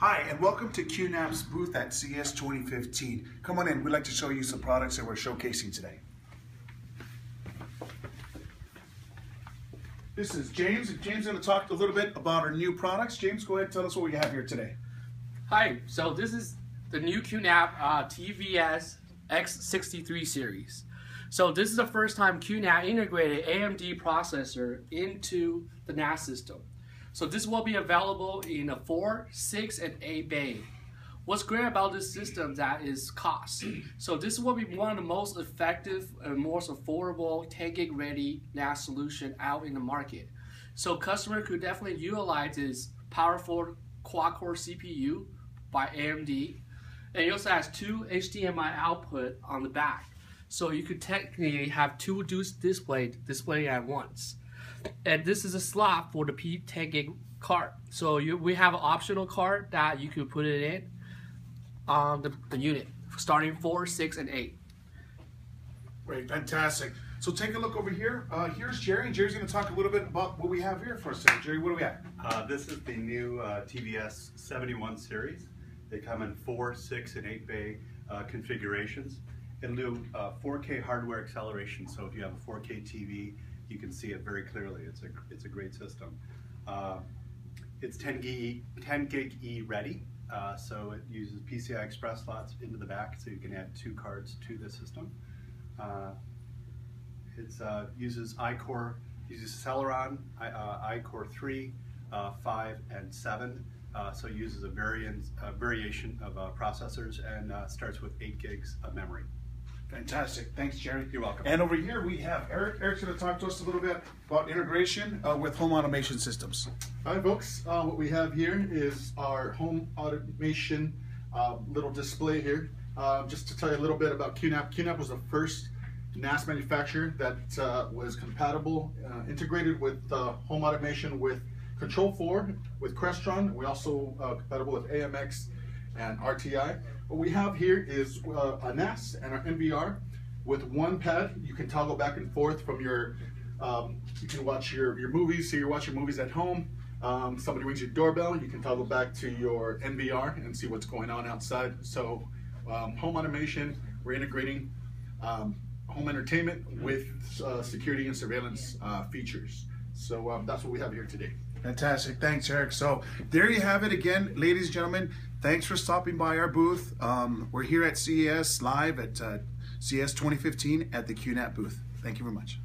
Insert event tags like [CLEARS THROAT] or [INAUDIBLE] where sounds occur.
Hi, and welcome to QNAP's booth at CES 2015. Come on in, we'd like to show you some products that we're showcasing today. This is James, and James is going to talk a little bit about our new products. James, go ahead and tell us what we have here today. Hi, so this is the new QNAP uh, TVS X63 series. So this is the first time QNAP integrated AMD processor into the NAS system. So this will be available in a 4, 6, and 8 bay. What's great about this system that is cost. [CLEARS THROAT] So this will be one of the most effective and most affordable 10 gig ready NAS solution out in the market. So customer could definitely utilize this powerful quad-core CPU by AMD. And it also has two HDMI output on the back. So you could technically have two display display at once and this is a slot for the P10 gig card. So you, we have an optional card that you could put it in on the, the unit, starting 4, 6, and 8. Great, fantastic. So take a look over here. Uh, here's Jerry, and Jerry's going to talk a little bit about what we have here for us today. Jerry, what do we have? Uh, this is the new uh, TVS 71 series. They come in 4, 6, and 8 bay uh, configurations. It'll do 4K hardware acceleration, so if you have a 4K TV, you can see it very clearly. It's a, it's a great system. Uh, it's 10 gig, 10 gig E ready, uh, so it uses PCI Express slots into the back, so you can add two cards to the system. Uh, it uh, uses iCore, uses Celeron, uh, iCore 3, uh, 5, and 7. Uh, so uses a variant, variation of processors and starts with 8 gigs of memory. Fantastic. Thanks, Jerry. You're welcome. And over here we have Eric. Eric's going to talk to us a little bit about integration uh, with home automation systems. Hi, folks. Uh, what we have here is our home automation uh, little display here. Uh, just to tell you a little bit about QNAP. QNAP was the first NAS manufacturer that uh, was compatible, uh, integrated with home automation with Control 4, with Crestron. We also compatible with AMX and RTI. What we have here is uh, a NAS and our NVR with one pad. You can toggle back and forth from your, um, you can watch your, your movies, so you're watching movies at home. Um, somebody rings your doorbell, you can toggle back to your NVR and see what's going on outside. So um, home automation, we're integrating um, home entertainment with uh, security and surveillance uh, features. So um, that's what we have here today. Fantastic. Thanks, Eric. So there you have it again, ladies and gentlemen. Thanks for stopping by our booth. Um, we're here at CES live at uh, CES 2015 at the QNAP booth. Thank you very much.